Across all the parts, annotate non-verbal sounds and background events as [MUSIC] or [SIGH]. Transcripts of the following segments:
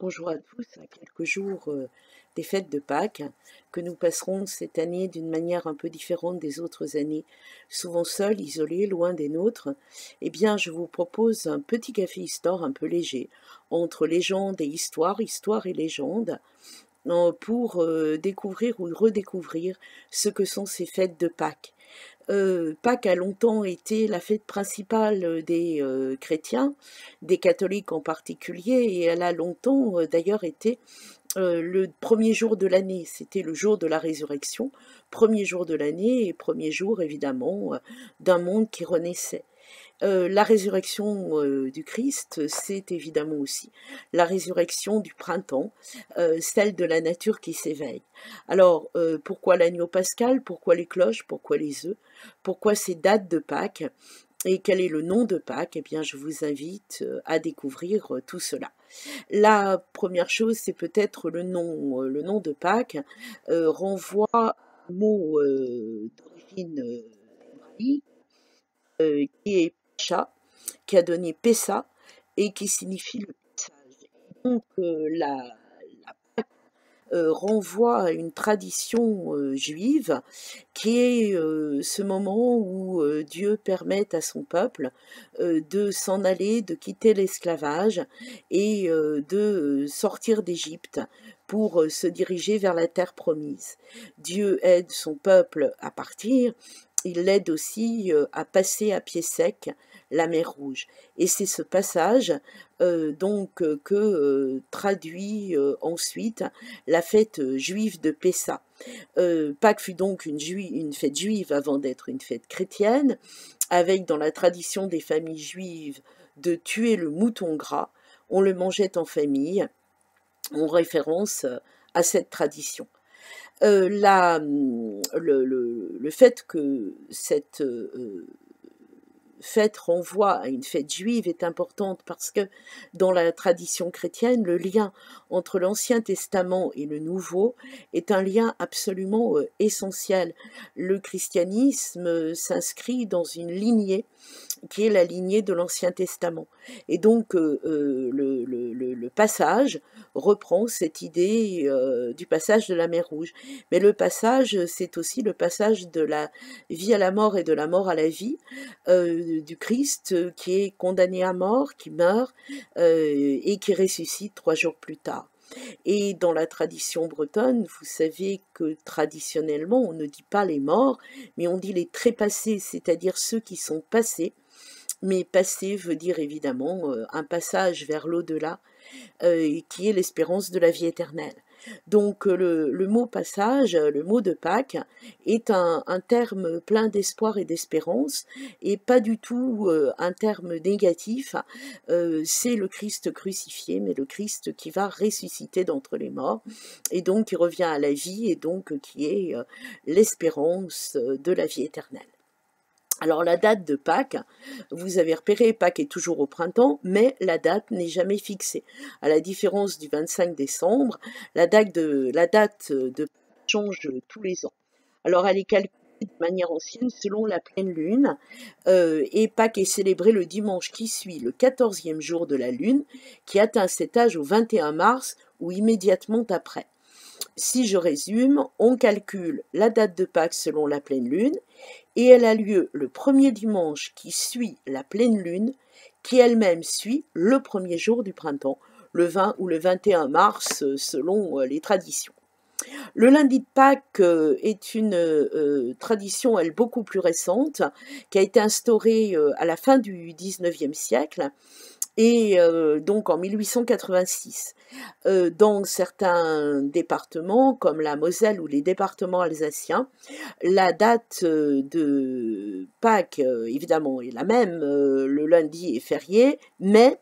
Bonjour à tous, à quelques jours euh, des fêtes de Pâques, que nous passerons cette année d'une manière un peu différente des autres années, souvent seuls, isolés, loin des nôtres, eh bien je vous propose un petit café histoire un peu léger, entre légende et histoire, histoire et légende, pour euh, découvrir ou redécouvrir ce que sont ces fêtes de Pâques. Euh, Pâques a longtemps été la fête principale euh, des euh, chrétiens, des catholiques en particulier, et elle a longtemps d'ailleurs été le premier jour de l'année, c'était le jour de la résurrection, premier jour de l'année et premier jour évidemment d'un monde qui renaissait. Euh, la résurrection euh, du Christ, c'est évidemment aussi la résurrection du printemps, euh, celle de la nature qui s'éveille. Alors, pourquoi l'agneau pascal? Pourquoi les cloches? Pourquoi les œufs? Pourquoi ces dates de Pâques? Et quel est le nom de Pâques? Eh bien, je vous invite à découvrir tout cela. La première chose, c'est peut-être le nom. Le nom de Pâques renvoie au mot d'origine qui est qui a donné Pessa et qui signifie le passage. Donc euh, la, Pâque euh, renvoie à une tradition euh, juive qui est ce moment où Dieu permet à son peuple de s'en aller, de quitter l'esclavage et de sortir d'Égypte pour se diriger vers la terre promise. Dieu aide son peuple à partir il l'aide aussi à passer à pied sec la mer Rouge. Et c'est ce passage euh, donc que traduit ensuite la fête juive de Pessa. Pâques fut donc une, fête juive avant d'être une fête chrétienne, avec dans la tradition des familles juives de tuer le mouton gras. On le mangeait en famille, en référence à cette tradition. mmh, le, le, fait que cette fête renvoie à une fête juive est importante parce que dans la tradition chrétienne, le lien entre l'Ancien Testament et le Nouveau est un lien absolument euh, essentiel. Le christianisme euh, s'inscrit dans une lignée qui est la lignée de l'Ancien Testament. Et donc euh, le, passage reprend cette idée du passage de la mer Rouge. Mais le passage, c'est aussi le passage de la vie à la mort et de la mort à la vie du Christ qui est condamné à mort, qui meurt et qui ressuscite trois jours plus tard. Et dans la tradition bretonne, vous savez que traditionnellement, on ne dit pas les morts, mais on dit les trépassés, c'est-à-dire ceux qui sont passés. Mais passé veut dire évidemment euh, un passage vers l'au-delà, qui est l'espérance de la vie éternelle. Donc le, mot passage, le mot de Pâques, est un, terme plein d'espoir et d'espérance, et pas du tout un terme négatif. c'est le Christ crucifié, mais le Christ qui va ressusciter d'entre les morts, et donc qui revient à la vie, et donc qui est l'espérance de la vie éternelle. Alors la date de Pâques, vous avez repéré, Pâques est toujours au printemps, mais la date n'est jamais fixée. À la différence du 25 décembre, la date de, la change tous les ans. Alors elle est calculée de manière ancienne selon la pleine lune, euh, et Pâques est célébré le dimanche qui suit le 14e jour de la lune, qui atteint cet âge au 21 mars ou immédiatement après. Si je résume, on calcule la date de Pâques selon la pleine lune et elle a lieu le premier dimanche qui suit la pleine lune, qui elle-même suit le premier jour du printemps, le 20 ou le 21 mars selon euh, les traditions. Le lundi de Pâques euh, est une euh, tradition, elle, beaucoup plus récente, qui a été instaurée à la fin du XIXe siècle et donc en 1886. dans certains départements, comme la Moselle ou les départements alsaciens, la date de Pâques, évidemment, est la même, le lundi est férié, mais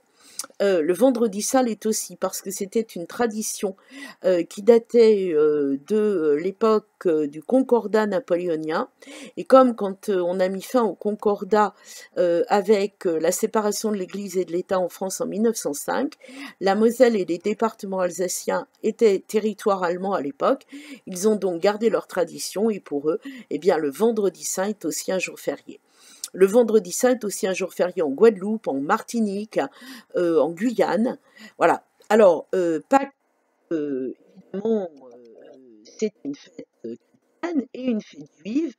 euh, le vendredi sale est aussi parce que c'était une tradition euh, qui datait euh, de l'époque du concordat napoléonien. Et comme quand on a mis fin au concordat avec la séparation de l'Église et de l'État en France en 1905, la Moselle et les départements alsaciens étaient territoires allemands à l'époque. Ils ont donc gardé leur tradition et pour eux, eh bien, le vendredi saint est aussi un jour férié. Le vendredi saint est aussi un jour férié en Guadeloupe, en Martinique, euh, en Guyane. Voilà. Alors, Pâques, évidemment, c'est une fête chrétienne et une fête juive,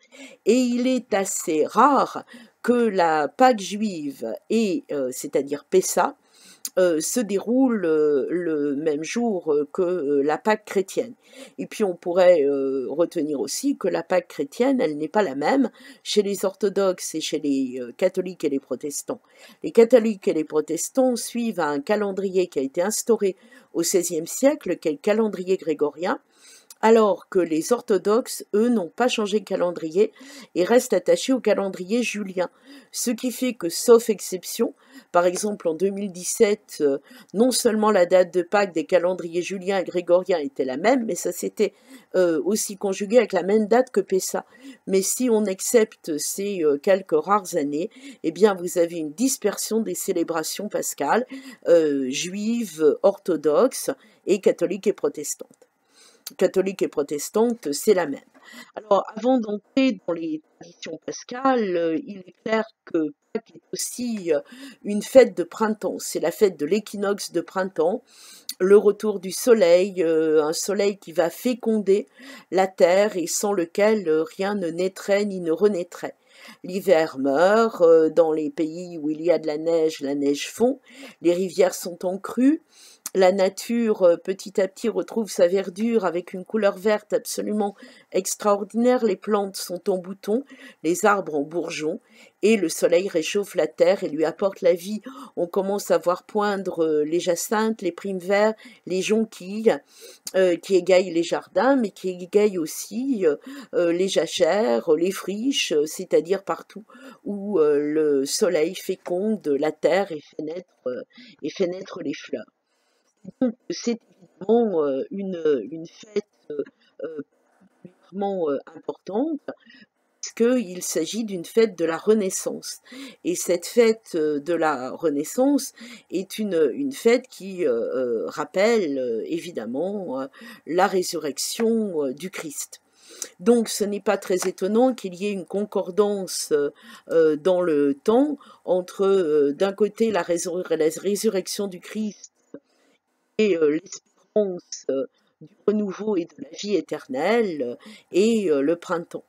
et il est assez rare que la Pâque juive, et c'est-à-dire Pessa, euh, se déroule euh, le même jour euh, que la Pâque chrétienne. Et puis on pourrait retenir aussi que la Pâque chrétienne, elle n'est pas la même chez les orthodoxes et chez les catholiques et les protestants. Les catholiques et les protestants suivent un calendrier qui a été instauré au XVIe siècle, qui est le calendrier grégorien, alors que les orthodoxes, eux, n'ont pas changé de calendrier et restent attachés au calendrier julien. Ce qui fait que, sauf exception, par exemple en 2017, euh, non seulement la date de Pâques des calendriers juliens et grégoriens était la même, mais ça s'était euh, aussi conjugué avec la même date que Pessa. Mais si on accepte ces euh, quelques rares années, eh bien vous avez une dispersion des célébrations pascales juives, orthodoxes et catholiques et protestantes catholique et protestante, c'est la même. Alors, avant d'entrer dans les traditions pascales, euh, il est clair que Pâques est aussi euh, une fête de printemps. C'est la fête de l'équinoxe de printemps, le retour du soleil, euh, un soleil qui va féconder la terre et sans lequel rien ne naîtrait ni ne renaîtrait. L'hiver meurt, dans les pays où il y a de la neige, la neige fond, les rivières sont en crue, la nature euh, petit à petit retrouve sa verdure avec une couleur verte absolument extraordinaire, les plantes sont en bouton, les arbres en bourgeons, et le soleil réchauffe la terre et lui apporte la vie. On commence à voir poindre euh, les jacinthes, les primes verts, les jonquilles, euh, qui égayent les jardins, mais qui égayent aussi les jachères, les friches, c'est-à-dire partout où le soleil féconde la terre et fait naître les fleurs c'est évidemment euh, une, une fête euh, euh, particulièrement importante? Puisqu'il s'agit d'une fête de la Renaissance. Et cette fête de la Renaissance est une, fête qui rappelle évidemment la résurrection du Christ. Donc ce n'est pas très étonnant qu'il y ait une concordance dans le temps entre d'un côté la résurrection du Christ euh, l'espérance euh, du renouveau et de la vie éternelle euh, et le printemps.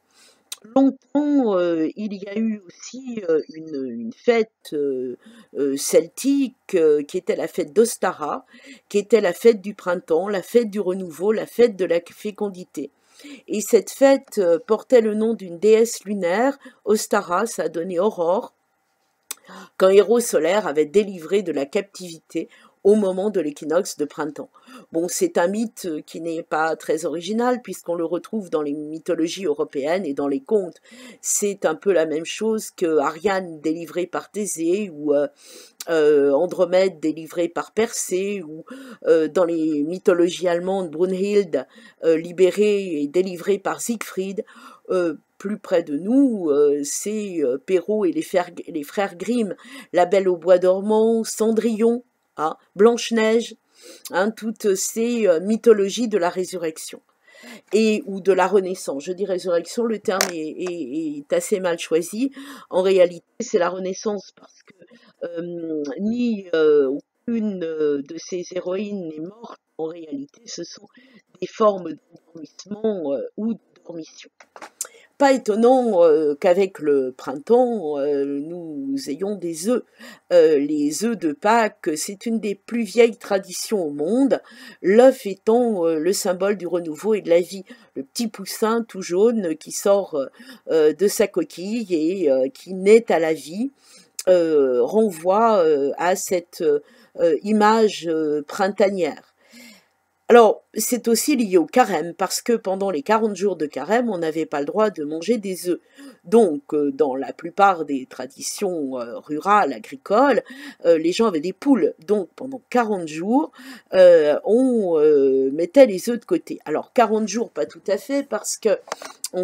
Longtemps, il y a eu aussi une, fête celtique qui était la fête d'Ostara, qui était la fête du printemps, la fête du renouveau, la fête de la fécondité. Et cette fête portait le nom d'une déesse lunaire, Ostara, ça a donné aurore, qu'un héros solaire avait délivré de la captivité au moment de l'équinoxe de printemps. Bon, c'est un mythe qui n'est pas très original puisqu'on le retrouve dans les mythologies européennes et dans les contes. C'est un peu la même chose que Ariane délivrée par Thésée ou euh, euh, Andromède délivrée par Persée ou euh, dans les mythologies allemandes Brunhilde libérée et délivrée par Siegfried. plus près de nous, c'est Perrault et les frères Grimm, La Belle au bois dormant, Cendrillon, Hein, Blanche-Neige, hein, toutes ces euh, mythologies de la résurrection et ou de la Renaissance. Je dis résurrection, le terme est, assez mal choisi. En réalité, c'est la Renaissance parce que euh, ni euh, aucune de ces héroïnes n'est morte. En réalité, ce sont des formes d'endormissement ou de dormition pas étonnant euh, qu'avec le printemps, euh, nous ayons des œufs. Euh, les œufs de Pâques, c'est une des plus vieilles traditions au monde, l'œuf étant le symbole du renouveau et de la vie. Le petit poussin tout jaune qui sort de sa coquille et qui naît à la vie renvoie à cette image printanière. Alors, c'est aussi lié au carême, parce que pendant les 40 jours de carême, on n'avait pas le droit de manger des œufs. Donc, euh, dans la plupart des traditions euh, rurales, agricoles, euh, les gens avaient des poules. Donc, pendant 40 jours, on mettait les œufs de côté. Alors, 40 jours, pas tout à fait, parce que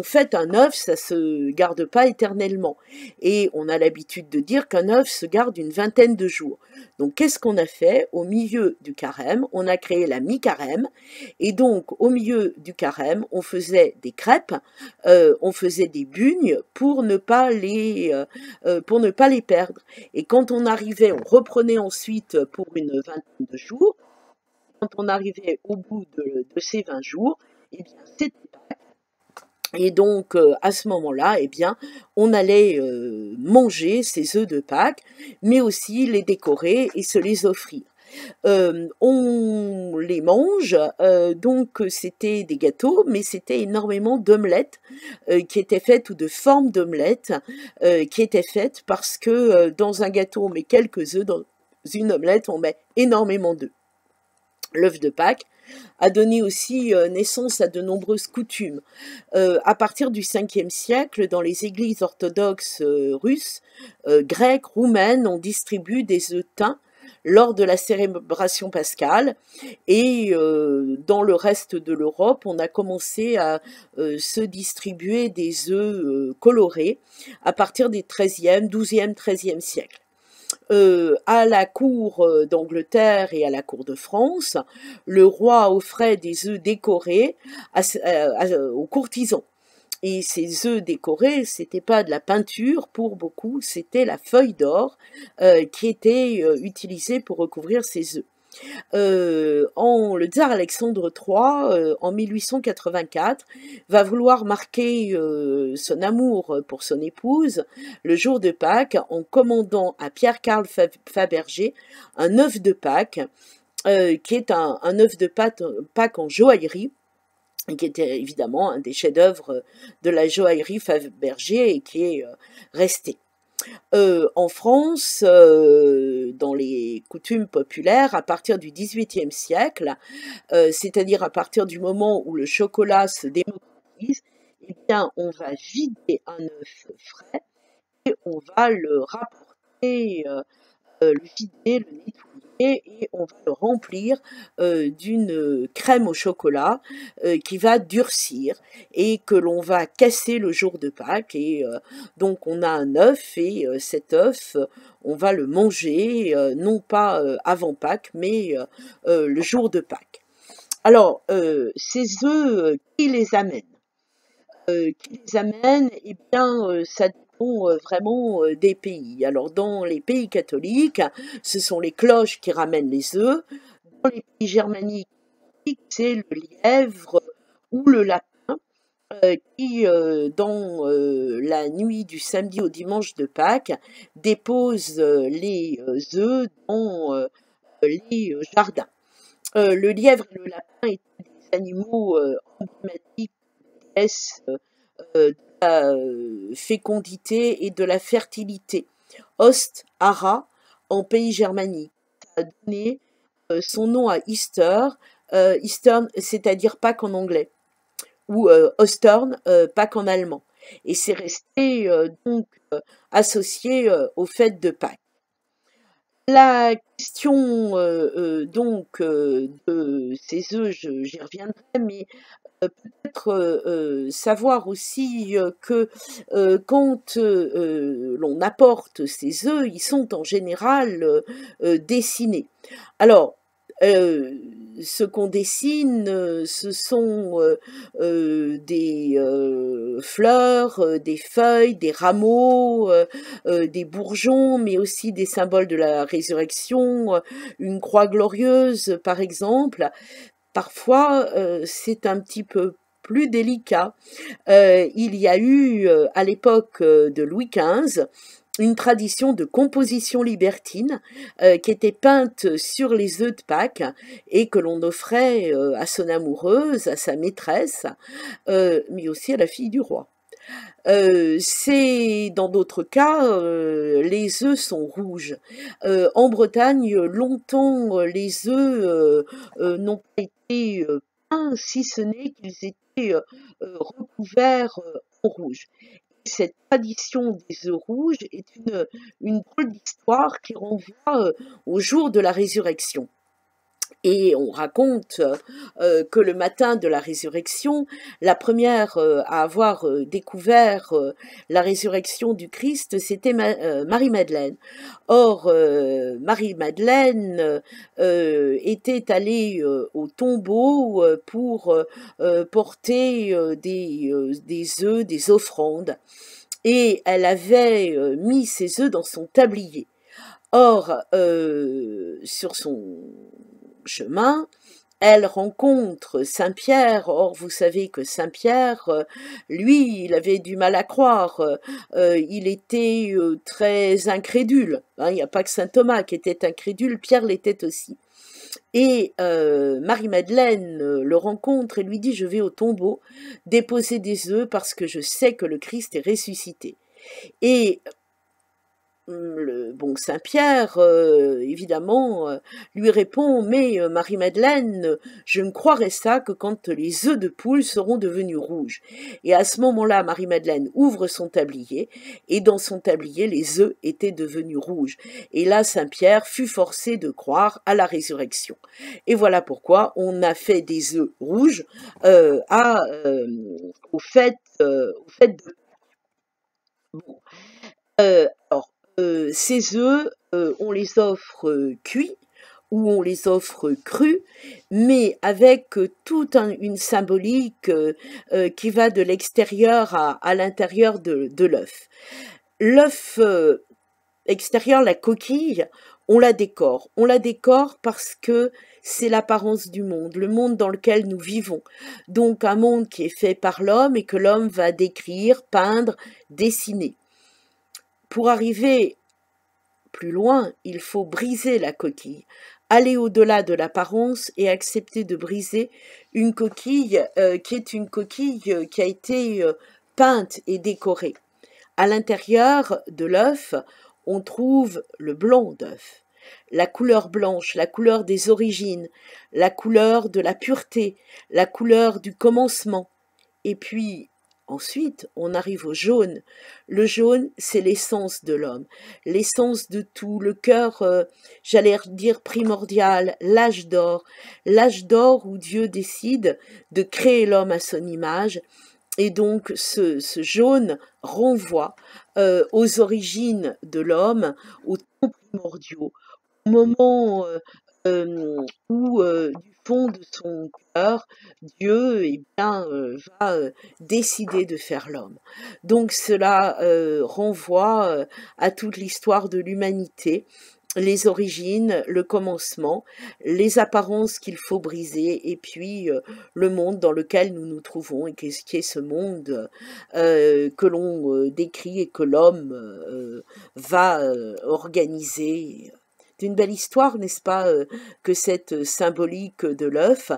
fait, un œuf, ça se garde pas éternellement. Et on a l'habitude de dire qu'un œuf se garde une vingtaine de jours. Donc, qu'est-ce qu'on a fait? Au milieu du carême, on a créé la mi-carême. Et donc, au milieu du carême, on faisait des crêpes, on faisait des bugnes pour ne pas les, euh, euh, pour ne pas les perdre. Et quand on arrivait, on reprenait ensuite pour une vingtaine de jours. quand on arrivait au bout de, ces 20 jours, eh bien, c'était et donc, euh, à ce moment-là, eh bien, on allait manger ces œufs de Pâques, mais aussi les décorer et se les offrir. On les mange, donc c'était des gâteaux, mais c'était énormément d'omelettes qui étaient faites ou de formes d'omelettes qui étaient faites parce que dans un gâteau on met quelques œufs, dans une omelette on met énormément d'œufs. L'œuf de Pâques a donné aussi naissance à de nombreuses coutumes. À partir du 5e siècle, dans les églises orthodoxes russes, grecques, roumaines, on distribue des œufs teints lors de la célébration pascale et dans le reste de l'Europe, on a commencé à se distribuer des œufs colorés à partir des 13e, 12e, 13e siècles. Euh, à la cour euh, d'Angleterre et à la cour de France, le roi offrait des œufs décorés euh, aux courtisans. Et ces œufs décorés, c'était pas de la peinture pour beaucoup, c'était la feuille d'or qui était utilisée pour recouvrir ces œufs. Euh, le tsar Alexandre III, euh, en 1884, va vouloir marquer euh, son amour pour son épouse le jour de Pâques en commandant à Pierre-Carl Fabergé un œuf de Pâques, qui est un œuf de Pâques en joaillerie, qui était évidemment un des chefs-d'œuvre de la joaillerie Fabergé et qui est resté. Euh, en France, euh, dans les coutumes populaires, à partir du XVIIIe siècle, euh, c'est-à-dire à partir du moment où le chocolat se démocratise, eh on va vider un œuf frais et on va le rapporter, le vider, le nettoyer et on va le remplir euh, d'une crème au chocolat euh, qui va durcir et que l'on va casser le jour de Pâques. Et euh, donc on a un œuf et cet œuf, on va le manger non pas avant Pâques, mais le jour de Pâques. Alors, ces œufs, qui les amènent? Qui les amènent? Eh bien, ça euh, vraiment euh, des pays. Alors dans les pays catholiques, ce sont les cloches qui ramènent les œufs. Dans les pays germaniques, c'est le lièvre ou le lapin euh, qui, dans la nuit du samedi au dimanche de Pâques, dépose les œufs dans les jardins. le lièvre et le lapin étaient des animaux emblématiques de la euh, fécondité et de la fertilité. Ost, Ara, en pays germanique, a donné euh, son nom à Easter, euh, c'est-à-dire Pâques en anglais, ou Ostern, Pâques en allemand. Et c'est resté donc associé aux fêtes de Pâques. La question donc de ces œufs, j'y reviendrai, mais peut-être savoir aussi que quand l'on apporte ces œufs, ils sont en général dessinés. Alors, ce qu'on dessine, ce sont des fleurs, des feuilles, des rameaux, des bourgeons, mais aussi des symboles de la résurrection, une croix glorieuse par exemple parfois euh, c'est un petit peu plus délicat. Euh, il y a eu euh, à l'époque de Louis XV une tradition de composition libertine qui était peinte sur les œufs de Pâques et que l'on offrait à son amoureuse, à sa maîtresse, mais aussi à la fille du roi. Euh, c'est dans d'autres cas, euh, les œufs sont rouges. Euh, en Bretagne, longtemps, les œufs n'ont pas été peints, si ce n'est qu'ils étaient recouverts en rouge. Cette tradition des œufs rouges est une, une drôle d'histoire qui renvoie au jour de la résurrection. Et on raconte euh, que le matin de la résurrection, la première euh, à avoir euh, découvert la résurrection du Christ, c'était Marie-Madeleine. Or, Marie-Madeleine était allée au tombeau pour porter des, des œufs, des offrandes, et elle avait mis ses œufs dans son tablier. Or, sur son chemin, elle rencontre Saint Pierre. Or, vous savez que Saint Pierre, euh, lui, il avait du mal à croire. Euh, il était très incrédule. Hein. Il n'y a pas que Saint Thomas qui était incrédule, Pierre l'était aussi. Et Marie-Madeleine le rencontre et lui dit, je vais au tombeau déposer des œufs parce que je sais que le Christ est ressuscité. Et le bon Saint-Pierre, euh, évidemment, euh, lui répond Mais euh, Marie-Madeleine, je ne croirais ça que quand les œufs de poule seront devenus rouges. Et à ce moment-là, Marie-Madeleine ouvre son tablier, et dans son tablier, les œufs étaient devenus rouges. Et là, Saint-Pierre fut forcé de croire à la résurrection. Et voilà pourquoi on a fait des œufs rouges à, au, fait, de. Euh, ces œufs, euh, on les offre euh, cuits ou on les offre crus, mais avec toute une symbolique qui va de l'extérieur à, l'intérieur de, de l'œuf. L'œuf extérieur, la coquille, on la décore. On la décore parce que c'est l'apparence du monde, le monde dans lequel nous vivons. Donc un monde qui est fait par l'homme et que l'homme va décrire, peindre, dessiner pour arriver plus loin, il faut briser la coquille, aller au-delà de l'apparence et accepter de briser une coquille euh, qui est une coquille euh, qui a été euh, peinte et décorée. À l'intérieur de l'œuf, on trouve le blanc d'œuf, la couleur blanche, la couleur des origines, la couleur de la pureté, la couleur du commencement, et puis Ensuite, on arrive au jaune. Le jaune, c'est l'essence de l'homme, l'essence de tout, le cœur, euh, j'allais dire primordial, l'âge d'or, l'âge d'or où Dieu décide de créer l'homme à son image. Et donc ce, jaune renvoie euh, aux origines de l'homme, aux temps primordiaux, au moment euh, où euh, du fond de son cœur, Dieu eh bien, euh, va décider de faire l'homme. Donc cela renvoie à toute l'histoire de l'humanité les origines, le commencement, les apparences qu'il faut briser, et puis le monde dans lequel nous nous trouvons, et qu'est-ce qui est ce monde que l'on décrit et que l'homme va organiser d'une belle histoire, n'est-ce pas, euh, que cette euh, symbolique de l'œuf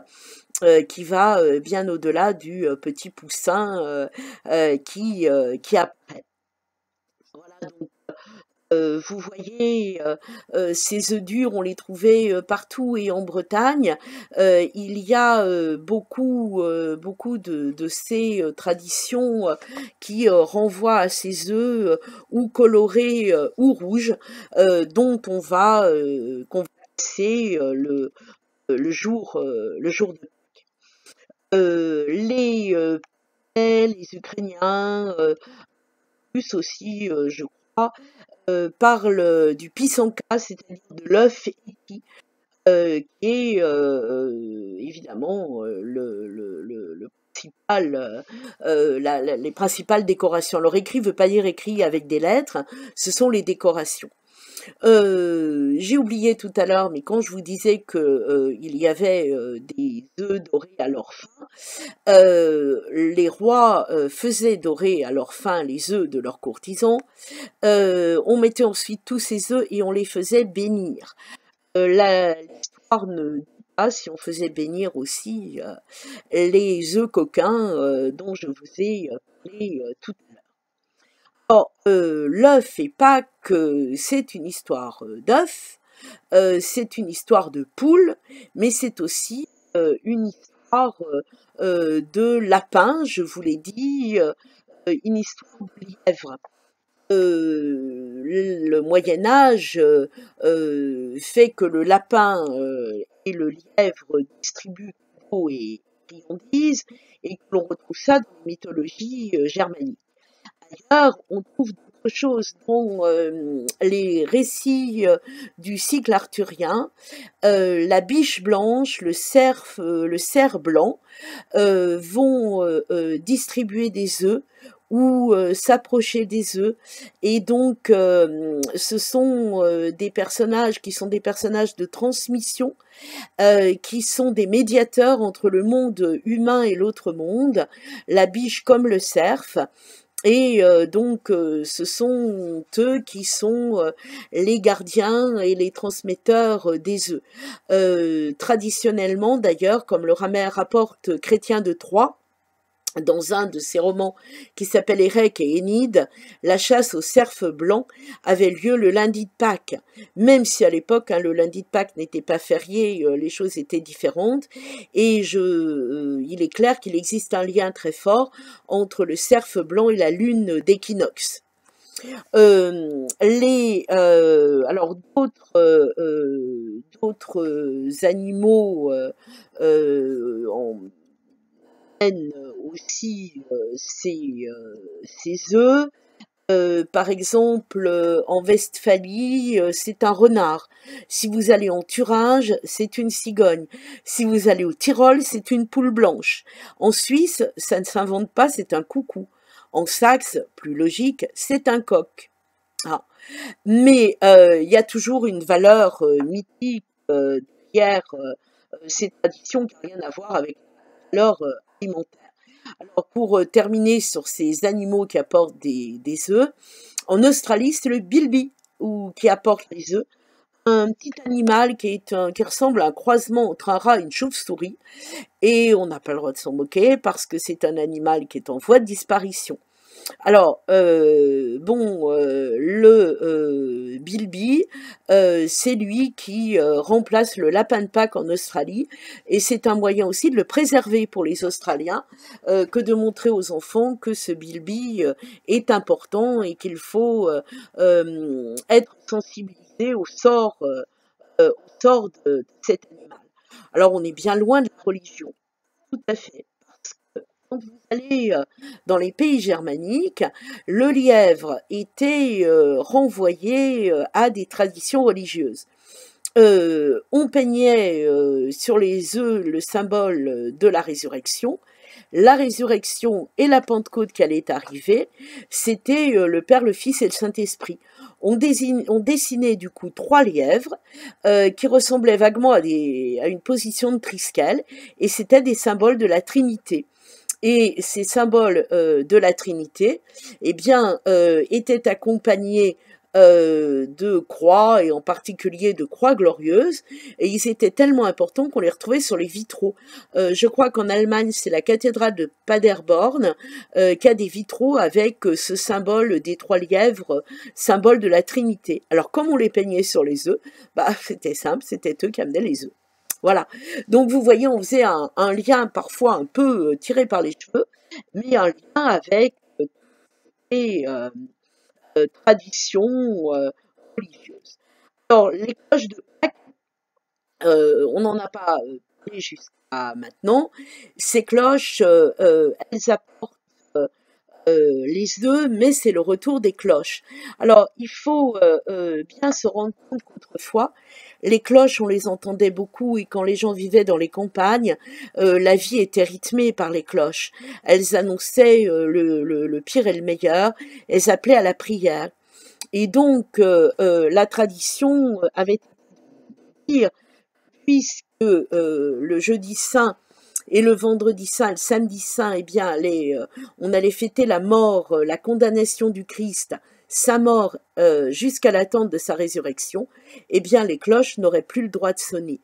euh, qui va bien au-delà du petit poussin qui, qui apparaît. Voilà, euh, vous voyez, euh, euh, ces œufs durs, on les trouvait partout et en Bretagne. il y a beaucoup, beaucoup de, ces traditions qui renvoient à ces œufs ou colorés ou rouges, dont on va le, le jour, le jour de les les Ukrainiens, plus aussi, je crois, euh, parle du pissenka, c'est-à-dire de l'œuf euh, qui est euh, évidemment les principales décorations. Alors écrit ne veut pas dire écrit avec des lettres, ce sont les décorations. Euh, j'ai oublié tout à l'heure, mais quand je vous disais que euh, y avait euh, des œufs dorés à leur fin, les rois faisaient dorer à leur fin les œufs de leurs courtisans. on mettait ensuite tous ces œufs et on les faisait bénir. L'histoire ne dit pas si on faisait bénir aussi les œufs coquins dont je vous ai parlé tout à l'heure. Or, euh, l'œuf et que c'est une histoire euh, d'œuf, euh, c'est une histoire de poule, mais c'est aussi une histoire de lapin, je vous l'ai dit, une histoire de lièvre. le Moyen Âge fait que le lapin et le lièvre distribuent et et que l'on retrouve ça dans la mythologie germanique on trouve d'autres choses dont euh, les récits euh, du cycle arthurien, euh, la biche blanche, le cerf, le cerf blanc vont distribuer des œufs ou s'approcher des œufs. Et donc, ce sont des personnages qui sont des personnages de transmission, qui sont des médiateurs entre le monde humain et l'autre monde, la biche comme le cerf. Et donc, ce sont eux qui sont les gardiens et les transmetteurs des œufs. traditionnellement, d'ailleurs, comme le rapporte Chrétien de Troyes, dans un de ses romans qui s'appelle Érec et Énide, la chasse au cerf blanc avait lieu le lundi de Pâques. Même si à l'époque, hein, le lundi de Pâques n'était pas férié, euh, les choses étaient différentes. Et je, euh, il est clair qu'il existe un lien très fort entre le cerf blanc et la lune d'équinoxe. Euh, les, alors d'autres, d'autres animaux en, aussi ses, œufs. par exemple, en Westphalie, c'est un renard. Si vous allez en Thuringe, c'est une cigogne. Si vous allez au Tyrol, c'est une poule blanche. En Suisse, ça ne s'invente pas, c'est un coucou. En Saxe, plus logique, c'est un coq. Ah. Mais il y a toujours une valeur mythique derrière ces traditions qui n'a rien à voir avec la valeur alors pour euh, terminer sur ces animaux qui apportent des, œufs, en Australie c'est le bilby qui apporte les œufs, un petit animal qui, qui ressemble à un croisement entre un rat et une chauve-souris, et on n'a pas le droit de s'en moquer parce que c'est un animal qui est en voie de disparition. Alors, euh, bon, euh, le euh, Bilby, c'est lui qui remplace le lapin de Pâques en Australie, et c'est un moyen aussi de le préserver pour les Australiens, que de montrer aux enfants que ce Bilby est important et qu'il faut être sensibilisé au sort, au sort de cet animal. Alors, on est bien loin de la religion, tout à fait quand vous allez euh, dans les pays germaniques, le lièvre était euh, renvoyé euh, à des traditions religieuses. on peignait sur les œufs le symbole de la résurrection. La résurrection et la Pentecôte qui allait arriver, c'était le Père, le Fils et le Saint-Esprit. On, dessinait du coup trois lièvres qui ressemblaient vaguement à, à une position de triskel, et c'était des symboles de la Trinité et ces symboles euh, de la Trinité, eh bien, euh, étaient accompagnés euh, de croix et en particulier de croix glorieuses et ils étaient tellement importants qu'on les retrouvait sur les vitraux. je crois qu'en Allemagne c'est la cathédrale de Paderborn qui a des vitraux avec ce symbole des trois lièvres, symbole de la Trinité. Alors comme on les peignait sur les œufs, bah [LAUGHS] c'était simple, c'était eux qui amenaient les œufs. Voilà. Donc vous voyez, on faisait un, lien parfois un peu euh, tiré par les cheveux, mais un lien avec les euh, euh, traditions religieuses. Alors les cloches de Pâques, on n'en a pas parlé jusqu'à maintenant. Ces cloches, elles apportent les œufs, mais c'est le retour des cloches. Alors, il faut bien se rendre compte qu'autrefois, les cloches, on les entendait beaucoup et quand les gens vivaient dans les campagnes, euh, la vie était rythmée par les cloches. Elles annonçaient euh, le, pire et le meilleur, elles appelaient à la prière. Et donc, euh, la tradition avait dire, puisque le jeudi saint et le vendredi saint, le samedi saint, eh bien, on allait fêter la mort, la condamnation du Christ, sa mort euh, jusqu'à l'attente de sa résurrection, eh bien les cloches n'auraient plus le droit de sonner.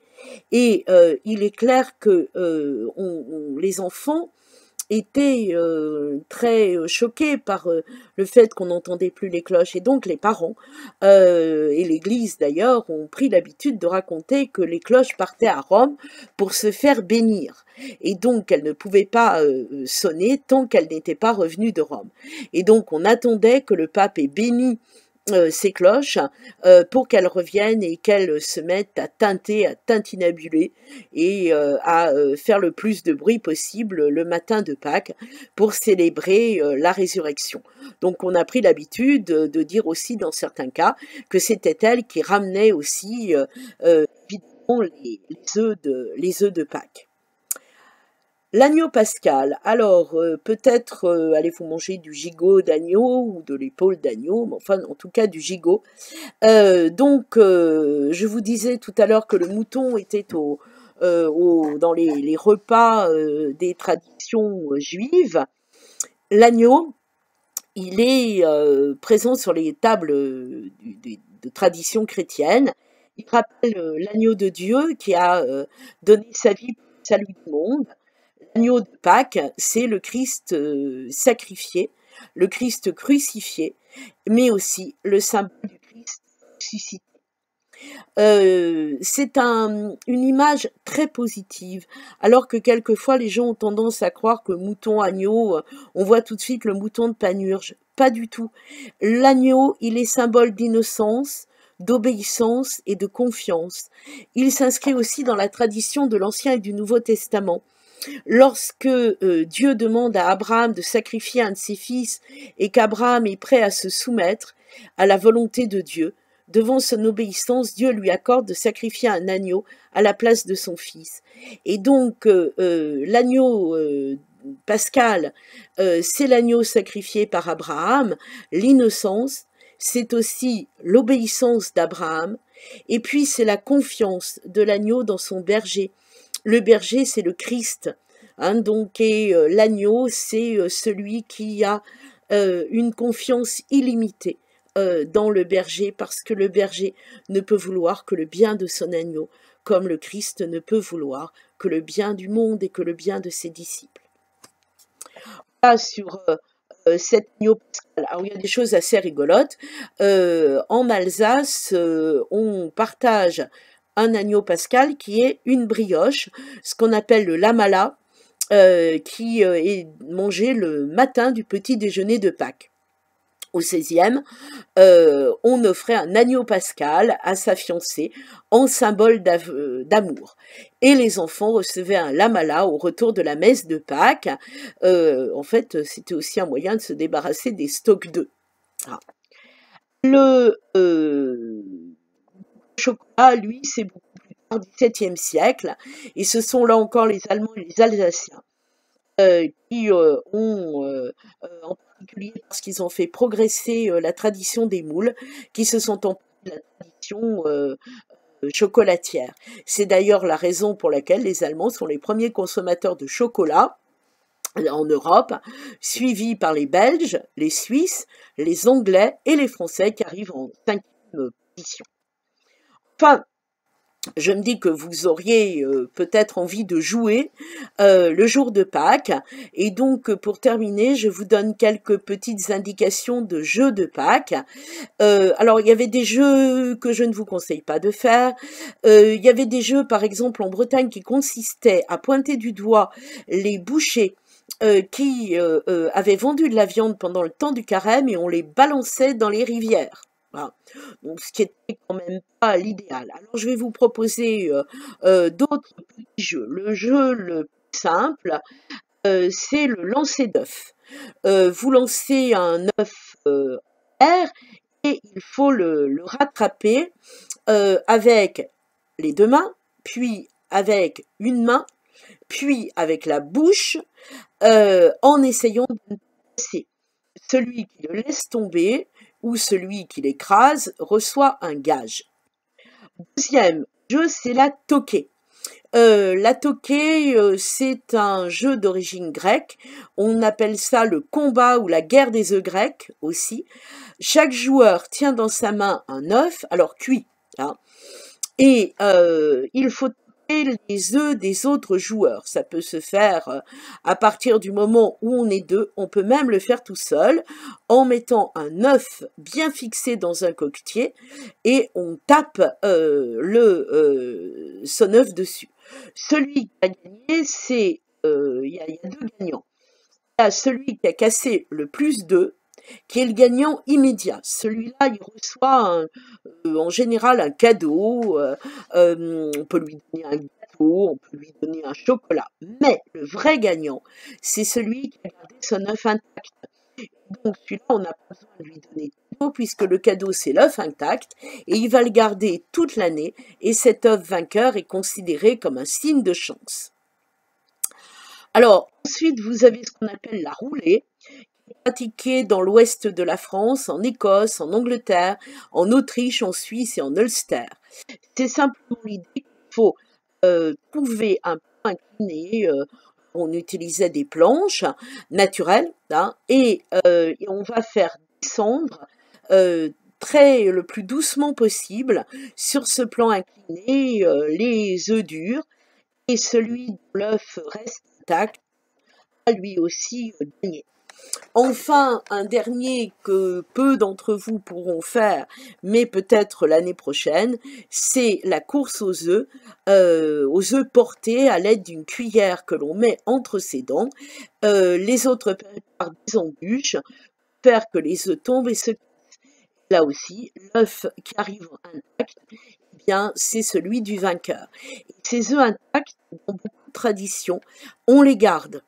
Et euh, il est clair que euh, les enfants étaient euh, très euh, choqués par euh, le fait qu'on n'entendait plus les cloches. Et donc les parents, et l'Église d'ailleurs, ont pris l'habitude de raconter que les cloches partaient à Rome pour se faire bénir. Et donc elles ne pouvaient pas sonner tant qu'elles n'étaient pas revenues de Rome. Et donc on attendait que le pape ait béni euh, ces cloches euh, pour qu'elles reviennent et qu'elles se mettent à teinter, à tintinabuler et euh, à faire le plus de bruit possible le matin de Pâques pour célébrer la résurrection. Donc on a pris l'habitude de dire aussi dans certains cas que c'était elle qui ramenait aussi évidemment les, œufs de, les œufs de Pâques. L'agneau pascal, alors euh, peut-être euh, allez-vous manger du gigot d'agneau ou de l'épaule d'agneau, mais enfin en tout cas du gigot. Euh, donc je vous disais tout à l'heure que le mouton était dans les, repas des traditions juives. L'agneau, il est présent sur les tables de, de tradition chrétienne. Il rappelle l'agneau de Dieu qui a donné sa vie pour le salut du monde. L'agneau de Pâques, c'est le Christ euh, sacrifié, le Christ crucifié, mais aussi le symbole du Christ ressuscité. Euh, c'est un, une image très positive, alors que quelquefois les gens ont tendance à croire que mouton, agneau, on voit tout de suite le mouton de Panurge. Pas du tout. L'agneau, il est symbole d'innocence, d'obéissance et de confiance. Il s'inscrit aussi dans la tradition de l'Ancien et du Nouveau Testament. Lorsque euh, Dieu demande à Abraham de sacrifier un de ses fils et qu'Abraham est prêt à se soumettre à la volonté de Dieu, devant son obéissance, Dieu lui accorde de sacrifier un agneau à la place de son fils. Et donc euh, euh, l'agneau pascal, c'est l'agneau sacrifié par Abraham, l'innocence, c'est aussi l'obéissance d'Abraham, et puis c'est la confiance de l'agneau dans son berger. Le berger, c'est le Christ. Hein, donc, et euh, l'agneau, c'est euh, celui qui a euh, une confiance illimitée dans le berger, parce que le berger ne peut vouloir que le bien de son agneau, comme le Christ ne peut vouloir que le bien du monde et que le bien de ses disciples. Là, sur cet agneau il y a des choses assez rigolotes. en Alsace, on partage un agneau pascal qui est une brioche, ce qu'on appelle le lamala, euh, qui euh, est mangé le matin du petit déjeuner de Pâques. Au XVIe, euh, on offrait un agneau pascal à sa fiancée en symbole d'amour. Et les enfants recevaient un lamala au retour de la messe de Pâques. en fait, c'était aussi un moyen de se débarrasser des stocks d'œufs. Ah. Le chocolat, lui, c'est beaucoup plus tard, XVIIe siècle, et ce sont là encore les Allemands et les Alsaciens euh, qui euh, ont, euh, en particulier parce qu'ils ont fait progresser la tradition des moules, qui se sont emparés de la tradition chocolatière. C'est d'ailleurs la raison pour laquelle les Allemands sont les premiers consommateurs de chocolat en Europe, suivis par les Belges, les Suisses, les Anglais et les Français qui arrivent en cinquième position. Enfin, je me dis que vous auriez euh, peut-être envie de jouer euh, le jour de Pâques. Et donc, pour terminer, je vous donne quelques petites indications de jeux de Pâques. Euh, alors, il y avait des jeux que je ne vous conseille pas de faire. il y avait des jeux, par exemple, en Bretagne, qui consistaient à pointer du doigt les bouchers qui avaient vendu de la viande pendant le temps du carême et on les balançait dans les rivières. Donc, ce qui était quand même pas l'idéal. Alors, je vais vous proposer euh, euh, d'autres petits jeux. Le jeu le plus simple, euh, c'est le lancer d'œuf. vous lancez un œuf R et il faut le, le rattraper avec les deux mains, puis avec une main, puis avec la bouche, en essayant de passer. Celui qui le laisse tomber celui qui l'écrase reçoit un gage. Deuxième jeu, c'est la toquée. Euh, la toquée, euh, c'est un jeu d'origine grecque. On appelle ça le combat ou la guerre des œufs grecs aussi. Chaque joueur tient dans sa main un œuf, alors cuit, hein, et euh, il faut les œufs des autres joueurs. Ça peut se faire euh, à partir du moment où on est deux. On peut même le faire tout seul en mettant un œuf bien fixé dans un coquetier et on tape euh, le, euh, son œuf dessus. Celui qui a gagné, c'est il y, a deux gagnants. Il y a celui qui a cassé le plus d'œufs qui est le gagnant immédiat. Celui-là, il reçoit euh, en général un cadeau, euh, euh, on peut lui donner un gâteau, on peut lui donner un chocolat. Mais le vrai gagnant, c'est celui qui a gardé son œuf intact. Donc celui-là, on n'a pas besoin de lui donner de cadeau puisque le cadeau, c'est l'œuf intact et il va le garder toute l'année et cet œuf vainqueur est considéré comme un signe de chance. Alors, ensuite, vous avez ce qu'on appelle la roulée, pratiquée dans l'ouest de la France, en Écosse, en Angleterre, en Autriche, en Suisse et en Ulster. C'est simplement l'idée qu'il faut euh, trouver un point incliné, euh, on utilisait des planches naturelles, hein, et, euh, et, on va faire descendre très le plus doucement possible sur ce plan incliné les œufs durs et celui dont l'œuf reste intact a lui aussi gagné. Enfin, un dernier que peu d'entre vous pourront faire, mais peut-être l'année prochaine, c'est la course aux œufs, euh, aux œufs portés à l'aide d'une cuillère que l'on met entre ses dents. Euh, les autres par des embûches, faire que les œufs tombent et se Là aussi, l'œuf qui arrive intact, eh bien, c'est celui du vainqueur. ces œufs intacts, dans beaucoup de traditions, on les garde.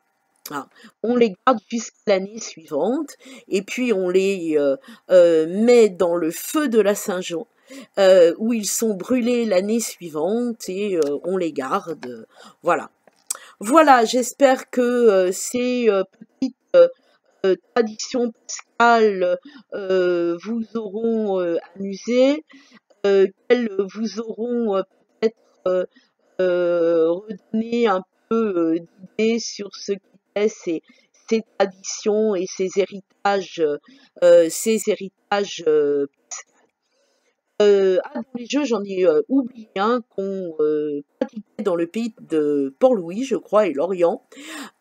Ah, on les garde jusqu'à l'année suivante et puis on les euh, euh, met dans le feu de la Saint-Jean euh, où ils sont brûlés l'année suivante et on les garde. Voilà. Voilà, j'espère que ces petites traditions pascales vous auront amusé, qu'elles vous auront peut-être redonné un peu d'idées sur ce qui ces, traditions et ces héritages, euh, ces héritages euh, euh, ah, les jeux, j'en ai oublié un qu'on pratiquait dans le pays de Port-Louis, je crois, et Lorient.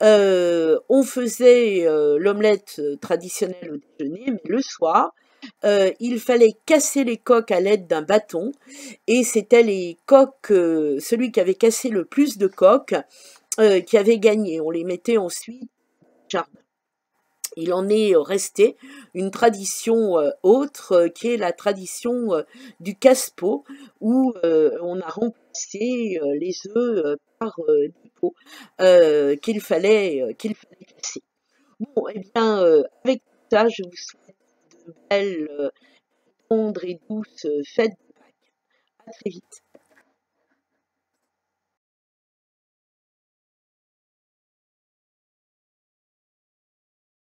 on faisait l'omelette traditionnelle au déjeuner, mais le soir, il fallait casser les coques à l'aide d'un bâton, et c'était les coques, celui qui avait cassé le plus de coques, euh, qui avaient gagné. On les mettait ensuite au jardin. Il en est resté une tradition euh, autre qui est la tradition euh, du casse-pot où on a remplacé les œufs par des pots qu'il fallait, qu'il fallait casser. Bon, eh bien, avec ça, je vous souhaite de belles, tendres et douces fêtes de Pâques. À très vite.